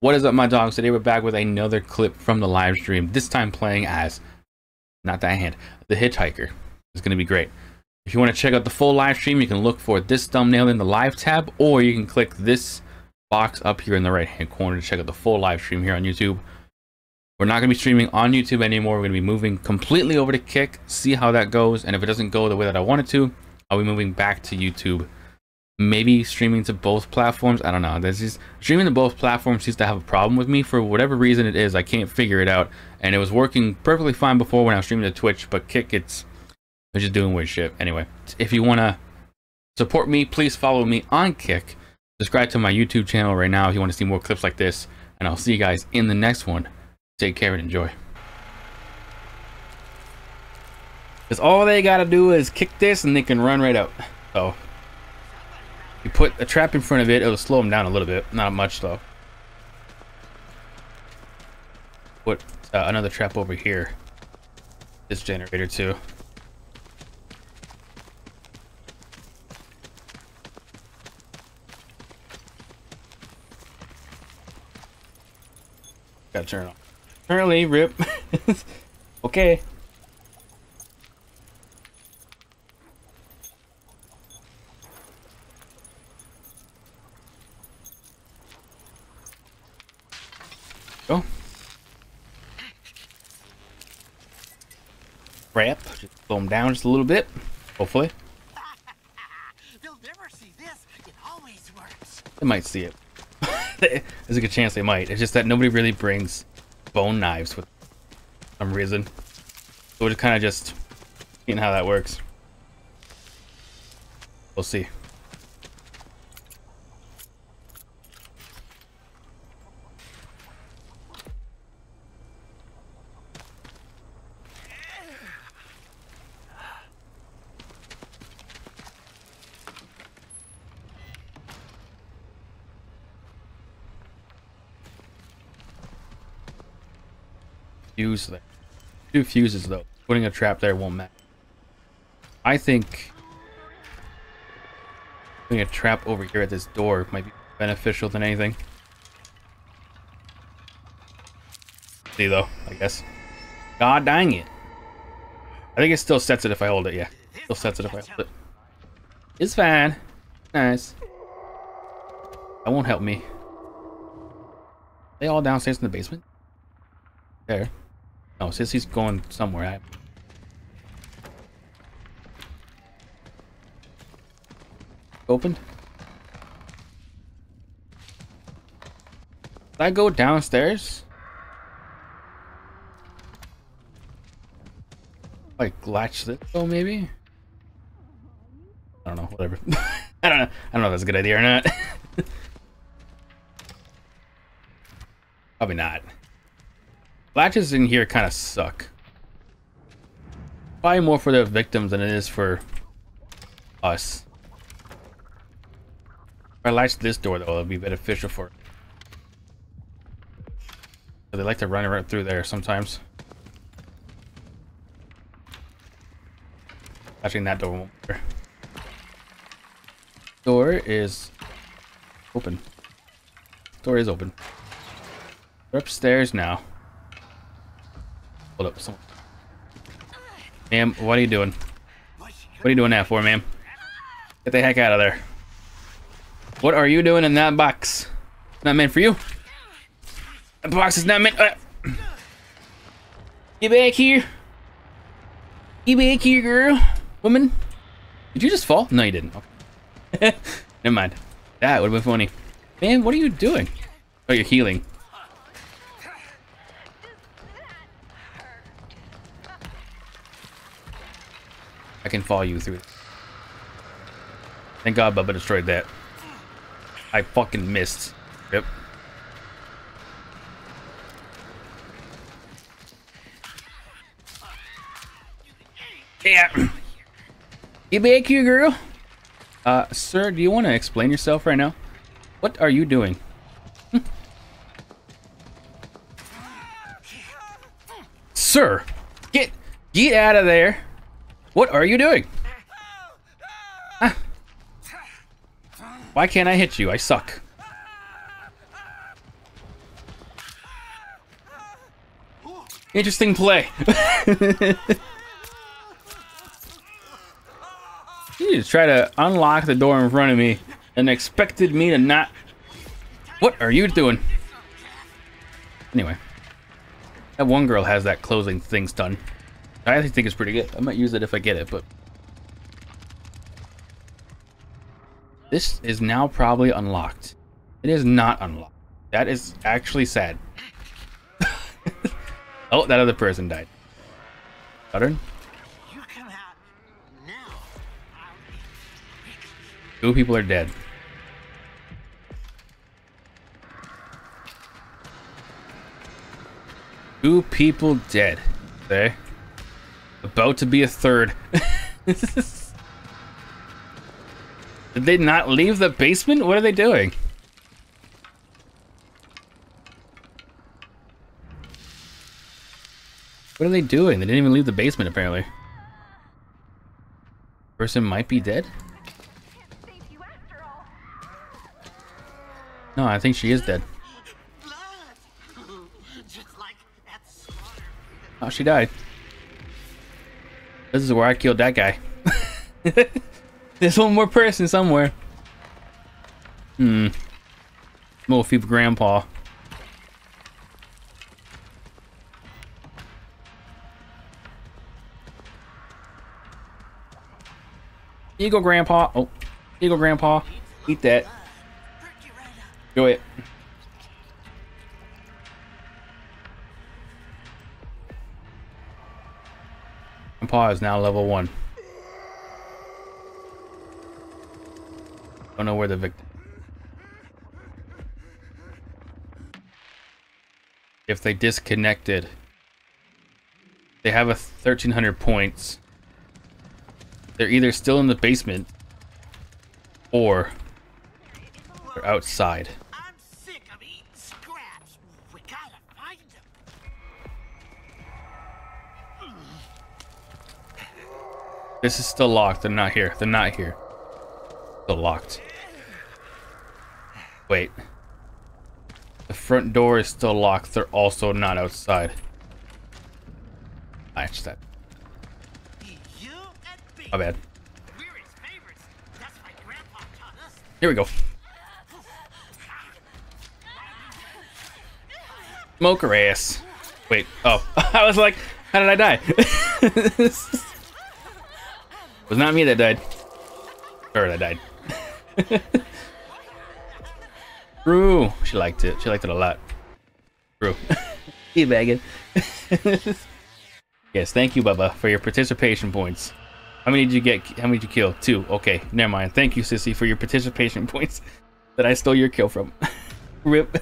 What is up, my dogs? Today we're back with another clip from the live stream. This time playing as, not that hand, the Hitchhiker. It's going to be great. If you want to check out the full live stream, you can look for this thumbnail in the live tab, or you can click this box up here in the right hand corner to check out the full live stream here on YouTube. We're not going to be streaming on YouTube anymore. We're going to be moving completely over to Kick, see how that goes, and if it doesn't go the way that I want it to, I'll be moving back to YouTube maybe streaming to both platforms. I don't know. This is streaming to both platforms seems to have a problem with me for whatever reason it is. I can't figure it out. And it was working perfectly fine before when I was streaming to Twitch, but Kick it's just doing weird shit. Anyway, if you wanna support me, please follow me on Kick. Subscribe to my YouTube channel right now if you want to see more clips like this. And I'll see you guys in the next one. Take care and enjoy. Because all they gotta do is kick this and they can run right out. So you put a trap in front of it, it'll slow them down a little bit. Not much, though. Put uh, another trap over here. This generator, too. Gotta turn on. Apparently, rip. okay. Wrap. Just slow them down just a little bit. Hopefully. They'll never see this. It always works. They might see it. There's a good chance they might. It's just that nobody really brings bone knives with some reason. So we're just kind of just seeing how that works. We'll see. Fuse there. Two fuses though. Putting a trap there won't matter. I think putting a trap over here at this door might be beneficial than anything. See though, I guess. God dang it. I think it still sets it if I hold it, yeah. Still sets it if I hold it. It's fine. Nice. That won't help me. they all downstairs in the basement? There. Oh, since he's going somewhere, I... Opened? Did I go downstairs? Like latch this though, maybe? I don't know, whatever. I don't know. I don't know if that's a good idea or not. Probably not. Latches in here kind of suck. Probably more for the victims than it is for us. If I latch this door, though, it'll be beneficial for They like to run right through there sometimes. Latching that door won't work. Door is open. Door is open. We're upstairs now. Hold up, someone. Ma'am, what are you doing? What are you doing that for, ma'am? Get the heck out of there. What are you doing in that box? Not meant for you. That box is not meant. Uh, get back here. Get back here, girl. Woman. Did you just fall? No, you didn't. Okay. Never mind. That would have been funny. Man, what are you doing? Oh, you're healing. I can follow you through. Thank God Bubba destroyed that. I fucking missed. Yep. Yeah. Get back here, girl. Uh, sir, do you want to explain yourself right now? What are you doing? sir, get get out of there. What are you doing? Ah. Why can't I hit you? I suck. Interesting play. you just try to unlock the door in front of me and expected me to not... What are you doing? Anyway. That one girl has that closing thing done. I actually think it's pretty good. I might use it if I get it, but this is now probably unlocked. It is not unlocked. That is actually sad. oh, that other person died. Southern? You come out now. I'll be Two people are dead. Two people dead. Okay. About to be a third. Did they not leave the basement? What are they doing? What are they doing? They didn't even leave the basement, apparently. Person might be dead? Save you after all. No, I think she is dead. blood. Just like that slaughter. Oh, she died. This is where I killed that guy. There's one more person somewhere. Hmm. Wolfie Grandpa. Eagle Grandpa. Oh, Eagle Grandpa. Eat that. Perk you right up. Go it. Grandpa is now level one. Don't know where the victim. If they disconnected, they have a 1300 points. They're either still in the basement or they're outside. This is still locked. They're not here. They're not here. Still locked. Wait. The front door is still locked. They're also not outside. I Latch that. My bad. Here we go. Smoke her ass. Wait. Oh. I was like, how did I die? was not me that died. Or that died. True. She liked it. She liked it a lot. True. Teabagging. yes, thank you, Bubba, for your participation points. How many did you get? How many did you kill? Two. Okay, never mind. Thank you, Sissy, for your participation points that I stole your kill from. Rip.